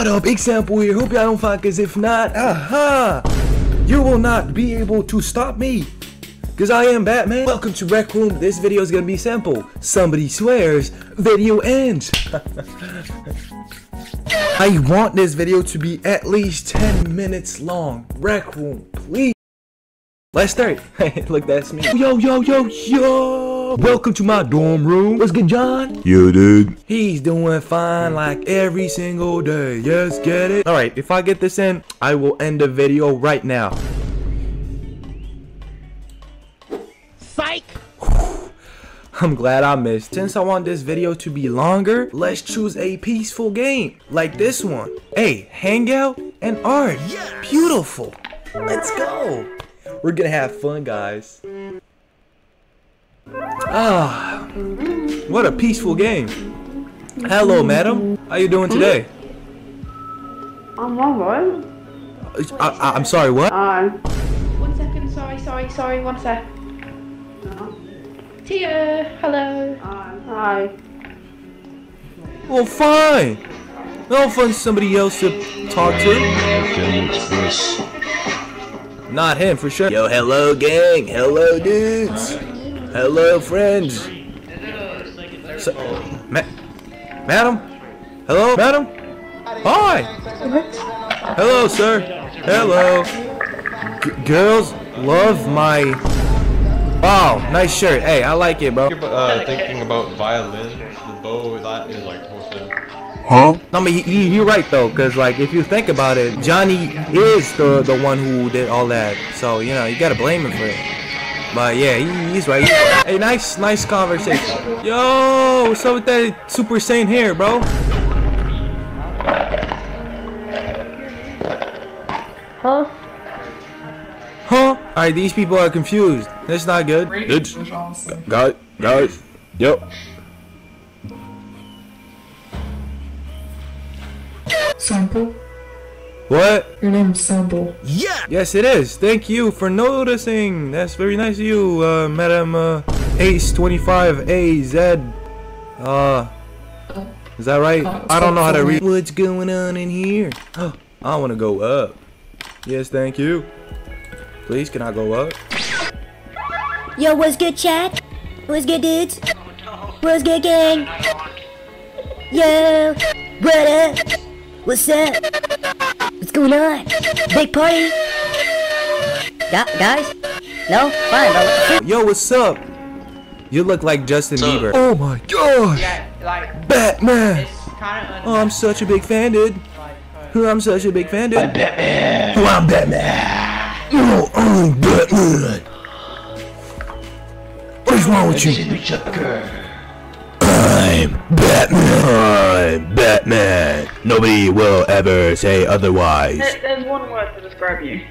What up, example here. Hope y'all don't find, cause if not, aha, you will not be able to stop me. Cause I am Batman. Welcome to Rec Room. This video is gonna be simple. Somebody swears, video ends. I want this video to be at least 10 minutes long. Rec Room, please. Let's start. Look, that's me. Yo, yo, yo, yo. Welcome to my dorm room. What's good, John? Yo, dude. He's doing fine like every single day. Yes, get it? Alright, if I get this in, I will end the video right now. Psych! I'm glad I missed. Since I want this video to be longer, let's choose a peaceful game. Like this one. Hey, hangout and art. Yes. Beautiful. Let's go. We're gonna have fun, guys. Ah, what a peaceful game. Hello, madam. How are you doing today? I'm alright. I, I, I'm sorry, what? Hi. One second, sorry, sorry, sorry, one sec. Tia, hello. Hi. Well, fine. I'll find somebody else to talk to. Not him, for sure. Yo, hello, gang. Hello, dudes. Hello, friends. So, ma madam? Hello, madam? Hi. Hello, sir. Hello. G girls love my... Wow, nice shirt. Hey, I like it, bro. uh, thinking about violin, the bow that is like torso. Huh? No, but you, you're right though, cause like if you think about it, Johnny is the the one who did all that. So you know you gotta blame him for it. But yeah, he, he's right. Hey, nice, nice conversation. Yo, what's up with that Super Saiyan hair, bro? Huh? Huh? Alright, these people are confused. That's not good. Dudes. Guys. Guys. Yep. Sample? What? Your name's Sample. Yes, it is. Thank you for noticing. That's very nice of you, uh, Madam uh, Ace 25AZ. Uh, is that right? Uh, I don't know how to read. What's going on in here? I want to go up. Yes, thank you. Please, can I go up? Yo, what's good, chat? What's good, dudes? What's good, gang? Yo, what up? What's up? What's going on? Big party? Gu- guys? No? Fine, bro. Yo, what's up? You look like Justin Bieber. Oh my gosh! Yeah, like, Batman! it's kind of Oh, I'm such a big fan, dude. Who I'm such a big fan, dude. I'm Batman. Oh, I'm Batman. No, I'm Batman. What is wrong with you? I'm Batman. Batman. Nobody will ever say otherwise. There's one word to describe you.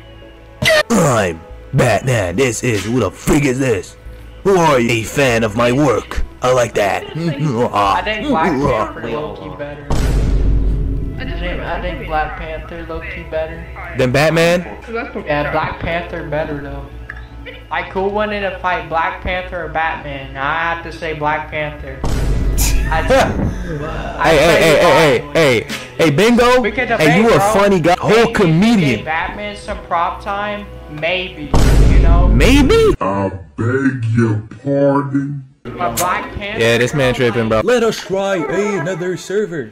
I'm Batman. This is who the freak is this? Who are you? A fan of my work. I like that. I think Black Panther low key better. I think, Black Panther low key better. Then Batman. Yeah, Black Panther better though. Like who wanted to fight Black Panther or Batman? I have to say Black Panther. I, Hey, hey, hey, hey, hey, hey, hey, Bingo. We Hey, debate, you a funny guy, whole Maybe if comedian. Batman some prop time, maybe. You know, Maybe. I beg your pardon. but Black Panther. Yeah, this man tripping, bro. Let us try another server.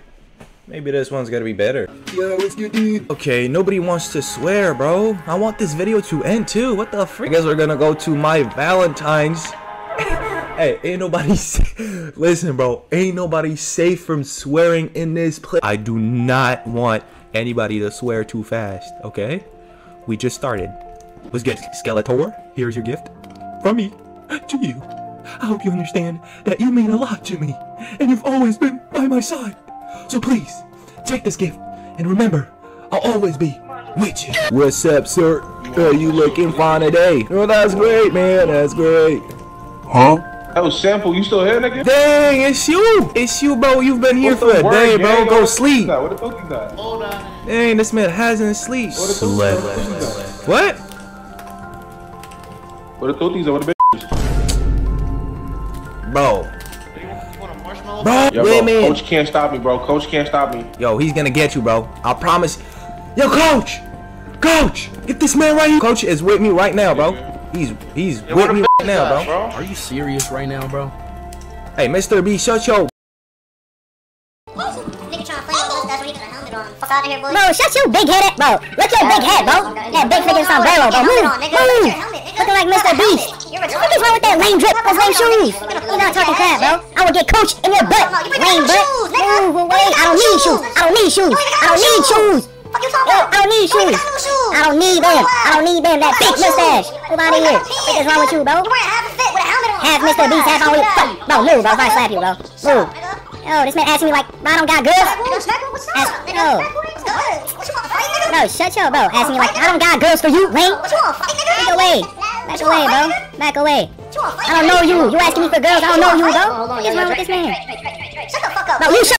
Maybe this one's gonna be better. Yo, what's good, dude? Okay, nobody wants to swear, bro. I want this video to end too. What the frick? I guess we're gonna go to my Valentine's. Hey, ain't nobody. sa- Listen, bro. Ain't nobody safe from swearing in this place. I do not want anybody to swear too fast. Okay? We just started. What's good, Skeletor? Here's your gift from me to you. I hope you understand that you mean a lot to me, and you've always been by my side. So please, take this gift, and remember, I'll always be with you. What's up, sir? Are you looking fine today? Oh, that's great, man. That's great. Huh? Oh, sample, you still here, nigga? Dang, it's you. It's you, bro. You've been here What for a word, day, bro. gang? Go What the sleep. fuck is that? What the fuck is that? Dang, this man hasn't sleep. What the fuck is that? What? What the toties are? What the Bro. Bro, Yo, bro, women. coach can't stop me, bro. Coach can't stop me. Yo, he's gonna get you, bro. I promise. Yo, coach! Coach! Get this man right here. Coach is with me right now, bro. He's he's Yeah, with me f- right now, at, bro. Are you serious right now, bro? Hey, Mr. B, shut your Nigga trying to play with us, that's when he got a helmet on. Fuck out of here, boy. Bro, shut your big head up, bro. Look your big head, bro. That big freaking sombrero, bro. Move, move. Looking like Mr. Beast. What is wrong with that lame drip? Those lame shoes. You're not talking crap, bro. I will get coach in your butt. Lame butt. Move away. I don't need shoes. I don't need shoes. I don't need shoes. Fuck you talking I don't need shoes. I don't need them. I don't need them. That big mustache. Move out of here. What is wrong with you, bro? You wearing half a fit with a helmet on. Half Mr. Beast, half only. Fuck. Bro, move, bro. If I slap you, bro. Move. Yo, this man asking me like, bro, I don't got girls. Nigga, smack him. What's Ask- up? yo. Nigga, smack him. What's good? What you want to fight, nigga? Bro, shut your bro. Asking me like, I don't got girls for you, lame. What you want to fight, nigga? Back away. Back away, bro. Back away. What you want to fight, I don't know you. You asking me for girls. I don't know you, bro. Hold on, What yo, is yo, wrong with this man? Shut the fuck up. Bro, you shut